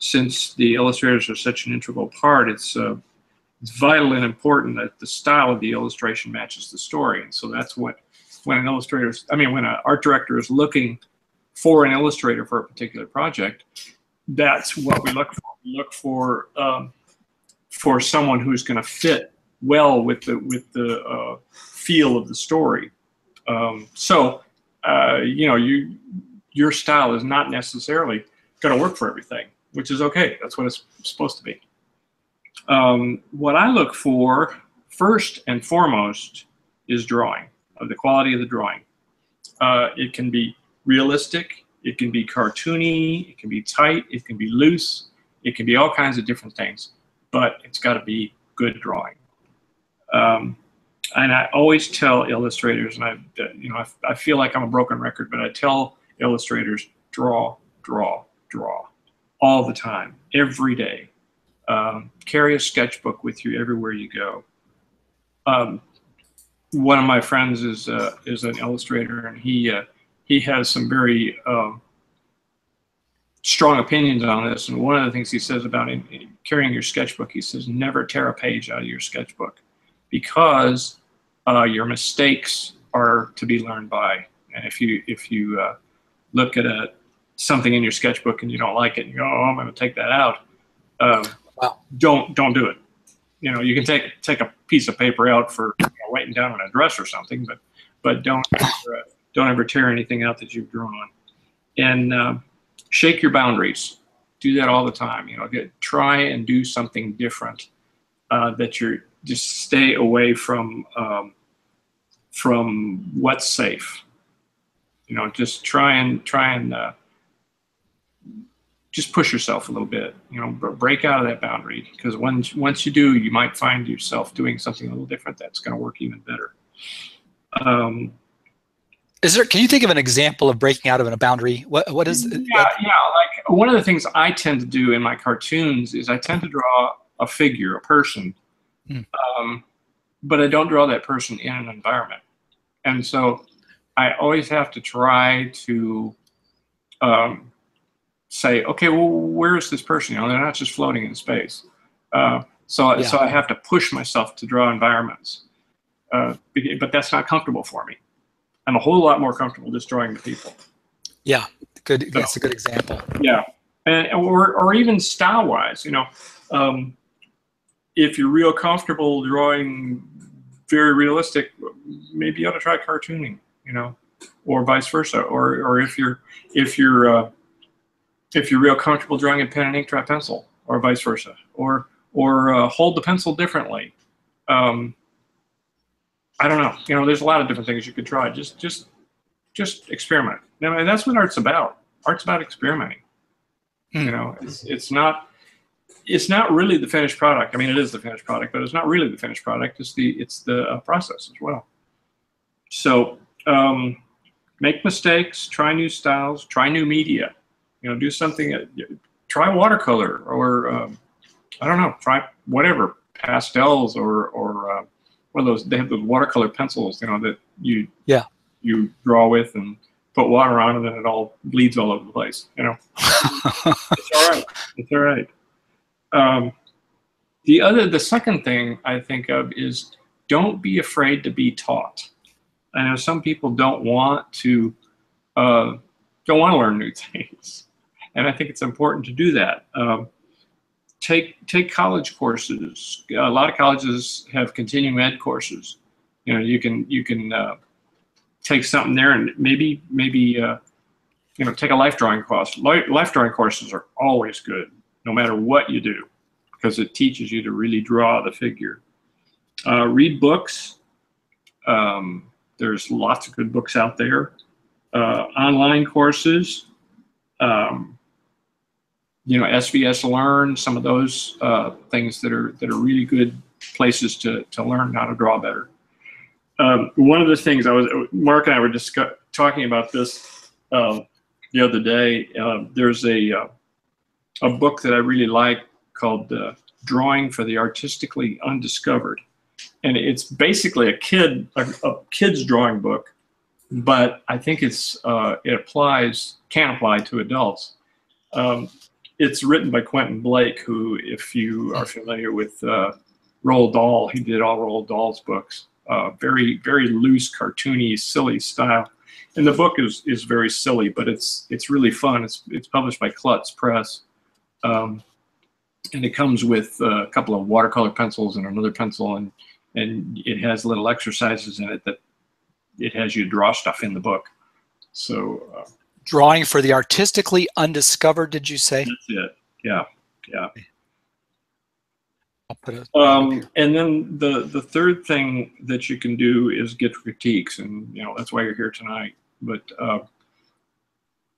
since the illustrators are such an integral part, it's uh, it's vital and important that the style of the illustration matches the story. And so that's what when an illustrator, I mean, when an art director is looking for an illustrator for a particular project, that's what we look for. We look for um, for someone who's going to fit well with the with the uh, feel of the story. Um, so, uh, you know, you your style is not necessarily going to work for everything, which is okay. That's what it's supposed to be. Um, what I look for first and foremost is drawing, of the quality of the drawing. Uh, it can be realistic, it can be cartoony, it can be tight, it can be loose, it can be all kinds of different things, but it's got to be good drawing. Um, and I always tell illustrators, and I, you know, I, I feel like I'm a broken record, but I tell illustrators, draw, draw, draw, all the time, every day. Um, carry a sketchbook with you everywhere you go. Um, one of my friends is uh, is an illustrator, and he uh, he has some very um, strong opinions on this. And one of the things he says about in, in carrying your sketchbook, he says never tear a page out of your sketchbook because uh, your mistakes are to be learned by. And if you if you uh, look at a something in your sketchbook and you don't like it, and you go, "Oh, I'm going to take that out," um, wow. don't don't do it. You know, you can take take a piece of paper out for you know, writing down an address or something, but but don't ever, uh, don't ever tear anything out that you've drawn. And uh, shake your boundaries. Do that all the time. You know, get, try and do something different uh, that you're just stay away from um, from what's safe. You know, just try and try and uh, just push yourself a little bit. You know, break out of that boundary because once once you do, you might find yourself doing something a little different that's going to work even better. Um, is there? Can you think of an example of breaking out of a boundary? What what is? Yeah, yeah. Like one of the things I tend to do in my cartoons is I tend to draw a figure, a person, hmm. um, but I don't draw that person in an environment, and so I always have to try to um, say, okay, well, where is this person? You know, they're not just floating in space. Uh, so, yeah. so I have to push myself to draw environments, uh, but that's not comfortable for me. I'm a whole lot more comfortable just drawing the people. Yeah, good. So, that's a good example. Yeah, and or or even style wise, you know, um, if you're real comfortable drawing very realistic, maybe you ought to try cartooning, you know, or vice versa. Or or if you're if you're uh, if you're real comfortable drawing in pen and ink, try pencil, or vice versa, or or uh, hold the pencil differently. Um, I don't know. You know, there's a lot of different things you could try. Just just just experiment. and that's what art's about. Art's about experimenting. Hmm. You know, it's it's not it's not really the finished product. I mean, it is the finished product, but it's not really the finished product. It's the it's the uh, process as well. So um, make mistakes, try new styles, try new media. You know, do something. Uh, try watercolor or um, I don't know. Try whatever pastels or or uh, one of those. They have those watercolor pencils. You know that you yeah you draw with and put water on, and then it all bleeds all over the place. You know, it's all right. It's all right. Um, the other, the second thing I think of is don't be afraid to be taught. I know some people don't want to uh, don't want to learn new things, and I think it's important to do that. Um, take take college courses. A lot of colleges have continuing ed courses. You know, you can you can uh, take something there and maybe maybe uh, you know take a life drawing course. Life drawing courses are always good, no matter what you do, because it teaches you to really draw the figure. Uh, read books. Um, there's lots of good books out there. Uh, online courses. Um, you know, SVS Learn, some of those uh, things that are that are really good places to to learn how to draw better. Um, one of the things I was Mark and I were just talking about this uh, the other day. Uh, there's a uh, a book that I really like called uh, "Drawing for the Artistically Undiscovered," and it's basically a kid a, a kid's drawing book, but I think it's uh, it applies can apply to adults. Um, it's written by Quentin Blake, who, if you are familiar with uh, Roald Dahl, he did all Roald Dahl's books. Uh, very, very loose, cartoony, silly style. And the book is is very silly, but it's it's really fun. It's it's published by Klutz Press, um, and it comes with a couple of watercolor pencils and another pencil, and and it has little exercises in it that it has you draw stuff in the book. So uh, Drawing for the artistically undiscovered, did you say? that's it. Yeah, yeah. I'll put a, Um, and then the the third thing that you can do is get critiques, and you know that's why you're here tonight. But uh,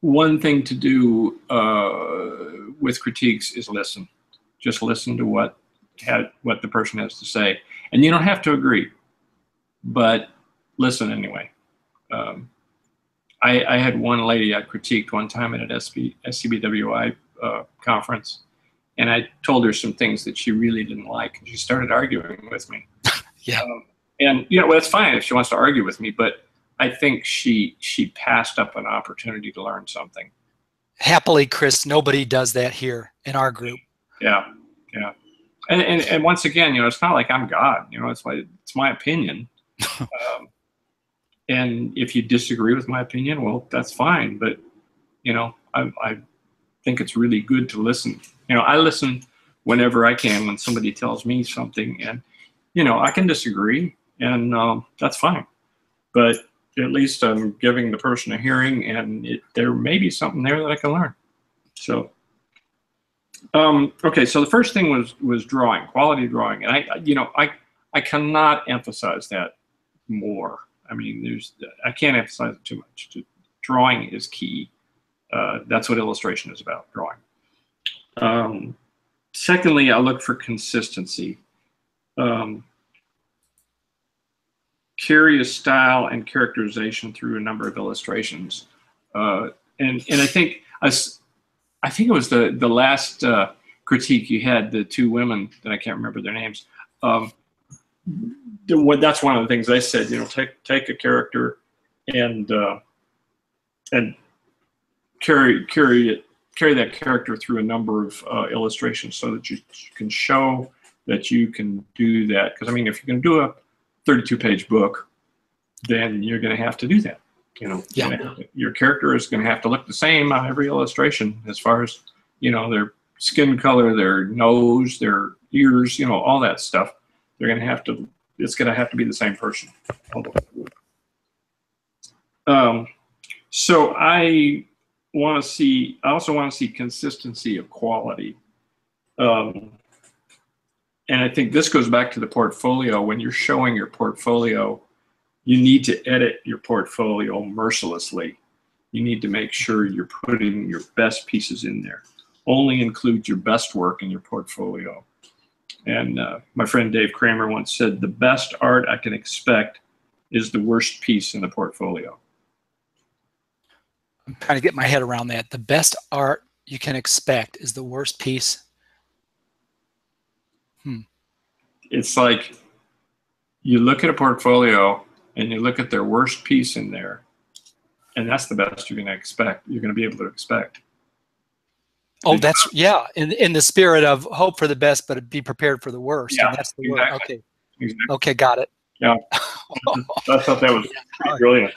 one thing to do uh, with critiques is listen. Just listen to what had what the person has to say, and you don't have to agree, but listen anyway. Um, I, I had one lady I critiqued one time at an SB, SCBWI uh, conference, and I told her some things that she really didn't like, and she started arguing with me. Yeah. Um, and you know, well, that's fine if she wants to argue with me, but I think she she passed up an opportunity to learn something. happily, Chris, nobody does that here in our group. Yeah, yeah. And, and and once again, you know, it's not like I'm God. You know, it's my it's my opinion. um, and if you disagree with my opinion, well, that's fine. But you know, I I think it's really good to listen. You know, I listen whenever I can when somebody tells me something, and you know, I can disagree, and um, that's fine. But at least I'm giving the person a hearing, and it, there may be something there that I can learn. So. Um, okay, so the first thing was was drawing, quality drawing, and I, I- you know, I I cannot emphasize that more. I mean, there's I can't emphasize it too much. Drawing is key. Uh, that's what illustration is about, drawing. Um, secondly, I look for consistency. Um, carry a style and characterization through a number of illustrations, uh, and and I think I, I think it was the the last uh, critique you had the two women that I can't remember their names. Um, that's one of the things I said. You know, take take a character and uh, and carry carry it carry that character through a number of uh, illustrations so that you can show that you can do that. Because I mean, if you're going to do a 32 page book, then you're going to have to do that. You know, Yeah. You're gonna have to- your character is going to have to look the same on every illustration as far as you know their skin color, their nose, their ears, you know, all that stuff. They're going to have to. It's going to have to be the same person. Um, so I want to see. I also want to see consistency of quality. Um, and I think this goes back to the portfolio. When you're showing your portfolio, you need to edit your portfolio mercilessly. You need to make sure you're putting your best pieces in there. Only include your best work in your portfolio. And uh, my friend Dave Kramer once said, "The best art I can expect is the worst piece in the portfolio." I'm trying to get my head around that. The best art you can expect is the worst piece. Hmm. it's like you look at a portfolio and you look at their worst piece in there, and that's the best you're going to expect. You're going to be able to expect. Oh, that's yeah. In in the spirit of hope for the best, but be prepared for the worst. Yeah, and that's the word. Okay. Exactly. Okay, got it. Yeah. I thought that was brilliant.